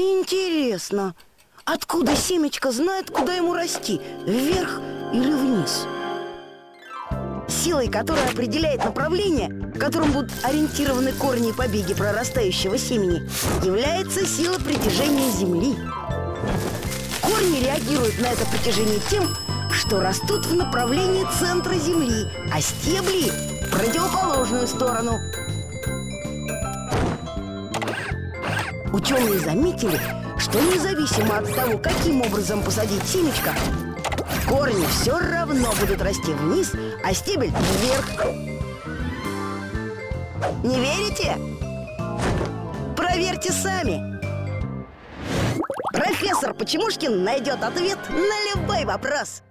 Интересно, откуда семечко знает, куда ему расти? Вверх или вниз? Силой, которая определяет направление, в котором будут ориентированы корни и побеги прорастающего семени, является сила притяжения Земли. Корни реагируют на это притяжение тем, что растут в направлении центра Земли, а стебли – в противоположную сторону. Ученые заметили, что независимо от того, каким образом посадить семечко, корни все равно будут расти вниз, а стебель вверх. Не верите? Проверьте сами. Профессор Почемушкин найдет ответ на любой вопрос.